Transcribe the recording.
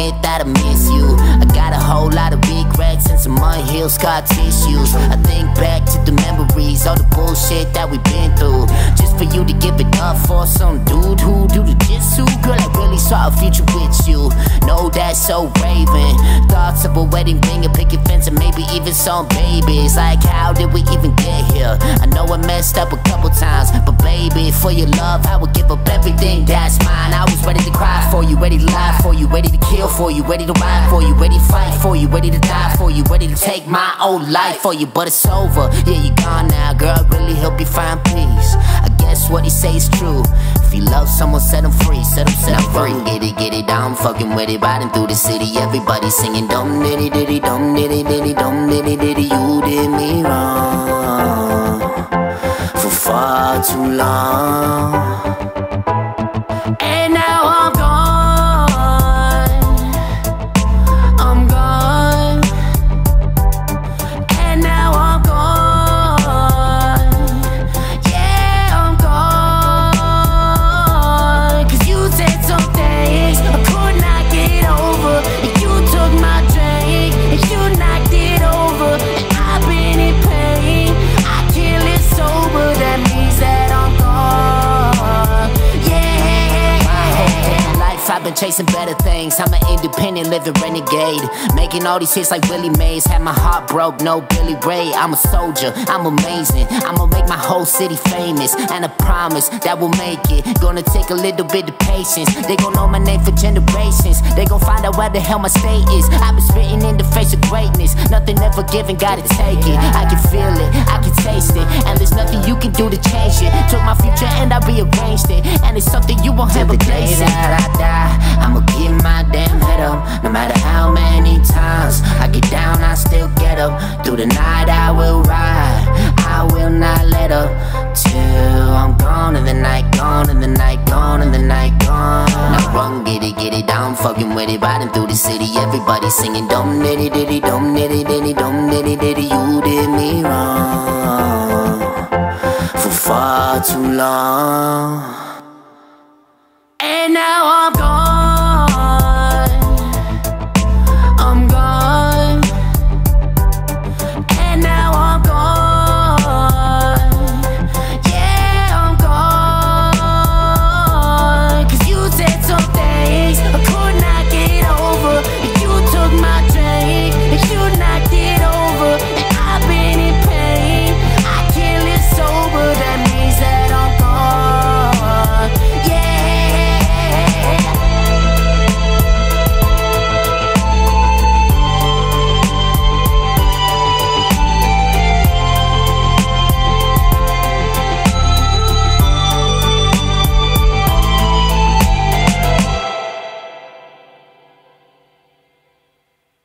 admit that I miss you. I got a whole lot of regrets and some unhealed scar tissues. I think back to the memories, all the bullshit that we've been through. Just for you to give it up for some dude who do the jitsu. Girl, I really saw a future with you. Know that's so raven. Thoughts of a wedding ring, a picket fence, and maybe even some babies. Like, how did we even get here? I know I messed up a couple times, but baby, for your love, I would give up everything that's mine. I was ready to cry for you, ready to lie for you, ready for you, ready to ride for you, ready to fight for you, ready to die for you, ready to take my old life for you. But it's over, yeah, you gone now, girl. Really hope you find peace. I guess what he say is true. If you love someone, set them free, set them, set free. Get it, get it, I'm fucking with it, riding through the city. Everybody singing, dum diddy diddy, dum diddy diddy, dum diddy diddy. You did me wrong for far too long. Chasing better things. I'm an independent living renegade. Making all these hits like Willie Mays. Had my heart broke, no Billy Ray. I'm a soldier, I'm amazing. I'ma make my whole city famous. And I promise that we'll make it. Gonna take a little bit of patience. They gon' know my name for generations. They gon' find out where the hell my state is. I've been spitting in the face of greatness. Nothing ever given, gotta take it. I can feel it, I can taste it. And there's nothing you can do to change it. Took my future and I rearranged it. And it's something you won't have a up. Through the night, I will ride. I will not let up till I'm gone and the night gone and the night gone and the night gone. Now run, get it, get it down, fucking with it, riding through the city. Everybody singing dum diddy diddy dum diddy diddy dum diddy diddy. You did me wrong for far too long. And now